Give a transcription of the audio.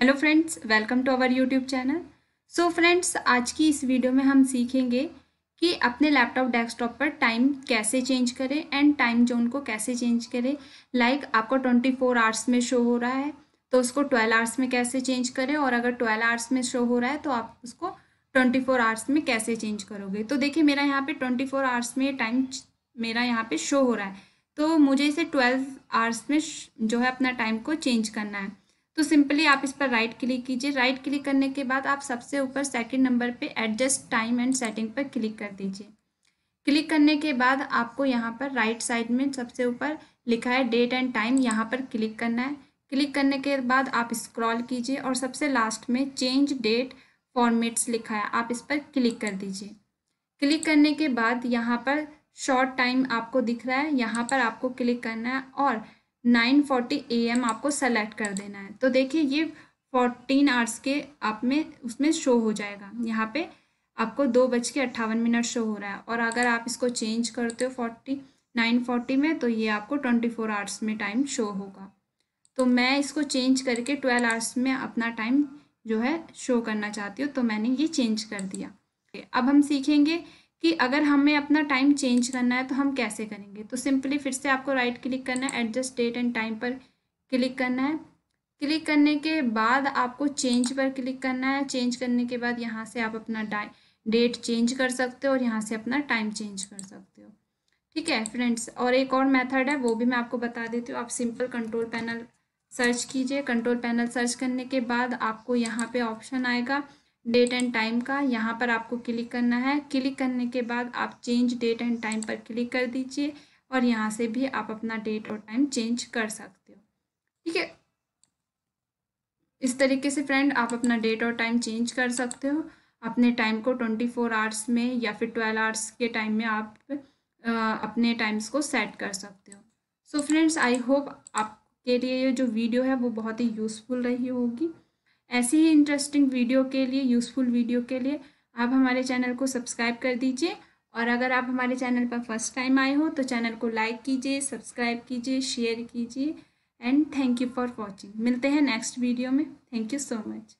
Hello friends welcome to our YouTube channel. So friends आज की इस वीडियो में हम सीखेंगे कि अपने लैपटॉप डेस्कटॉप पर टाइम कैसे चेंज करें एंड टाइम जोन को कैसे चेंज करें। लाइक like, आपको 24 फोर आवर्स में शो हो रहा है तो उसको 12 आवर्स में कैसे चेंज करें और अगर 12 आवर्स में शो हो रहा है तो आप उसको 24 फोर आवर्स में कैसे चेंज करोगे। तो देखिए मेरा यहाँ पे 24 फोर आवर्स में टाइम मेरा यहाँ पे शो हो रहा है तो मुझे इसे 12 आवर्स में जो है अपना टाइम को चेंज करना है। तो सिंपली आप इस पर राइट क्लिक कीजिए। राइट क्लिक करने के बाद आप सबसे ऊपर सेकंड नंबर पे एडजस्ट टाइम एंड सेटिंग पर क्लिक कर दीजिए। क्लिक करने के बाद आपको यहाँ पर राइट साइड में सबसे ऊपर लिखा है डेट एंड टाइम यहाँ पर क्लिक करना है। क्लिक करने के बाद आप स्क्रॉल कीजिए और सबसे लास्ट में चेंज डेट फॉर्मेट्स लिखा है, आप इस पर क्लिक कर दीजिए। क्लिक करने के बाद यहाँ पर शॉर्ट टाइम आपको दिख रहा है, यहाँ पर आपको क्लिक करना है और नाइन फोर्टी ए एम आपको सेलेक्ट कर देना है। तो देखिए, ये फोर्टीन आवर्स के आप में, उसमें शो हो जाएगा। यहाँ पे आपको दो बज के अट्ठावन मिनट शो हो रहा है। और अगर आप इसको चेंज करते हो फोर्टी नाइन फोर्टी में तो ये आपको ट्वेंटी फोर आवर्स में टाइम शो होगा। तो मैं इसको चेंज करके ट्वेल्व आवर्स में अपना टाइम जो है शो करना चाहती हूँ तो मैंने ये चेंज कर दिया। अब हम सीखेंगे कि अगर हमें अपना टाइम चेंज करना है तो हम कैसे करेंगे? तो सिंपली फिर से आपको राइट क्लिक करना है एडजस्ट डेट एंड टाइम पर क्लिक करना है। क्लिक करने के बाद आपको चेंज पर क्लिक करना है। चेंज करने के बाद यहाँ से आप अपना डेट चेंज कर सकते हो और यहाँ से अपना टाइम चेंज कर सकते हो। ठीक है फ्रेंड्स और एक और मेथड है, वो भी मैं आपको बता देती हूँ। आप सिंपल कंट्रोल पैनल सर्च कीजिए। कंट्रोल पैनल सर्च करने के बाद आपको यहाँ पे ऑप्शन आएगा। डेट एंड टाइम का यहाँ पर आपको क्लिक करना है। क्लिक करने के बाद आप चेंज डेट एंड टाइम पर क्लिक कर दीजिए और यहाँ से भी आप अपना डेट और टाइम चेंज कर सकते हो। ठीक है? इस तरीके से फ्रेंड आप अपना डेट और टाइम चेंज कर सकते हो। अपने टाइम को ट्वेंटी फोर आवर्स में या फिर ट्वेल्व आवर्स के टाइम में आप आ, अपने टाइम्स को सेट कर सकते हो। सो फ्रेंड्स आई होप आपके लिए ये जो वीडियो है वो बहुत ही यूज़फुल रही होगी। ऐसी ही इंटरेस्टिंग वीडियो के लिए यूज़फुल वीडियो के लिए, आप हमारे चैनल को सब्सक्राइब कर दीजिए। और अगर आप हमारे चैनल पर फ़र्स्ट टाइम आए हो तो चैनल को लाइक कीजिए सब्सक्राइब कीजिए शेयर कीजिए। And thank you for watching मिलते हैं नेक्स्ट वीडियो में. Thank you so much